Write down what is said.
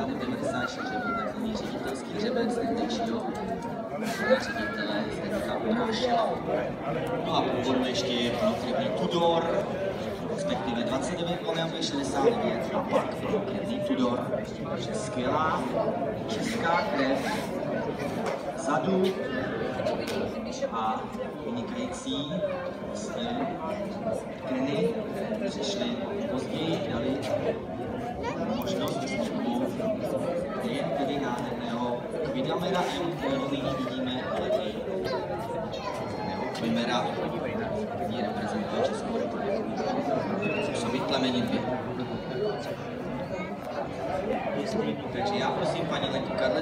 Jan 94, vrcholný ředitelský hřeben z největšího ředitele Zdeňka Urášela. No a po ještě vinokrevný Tudor, respektive 29 Oleander 69 a pak vinokrevný Tudor. Takže skvělá česká krev zadu a vynikající vlastně krny přišly Kvidamera M, kterého nyní vidíme, ale i Kvimera, který reprezentuje Českou republiku. Jsou vyplemenitby. Takže já prosím paní Lenku Karle,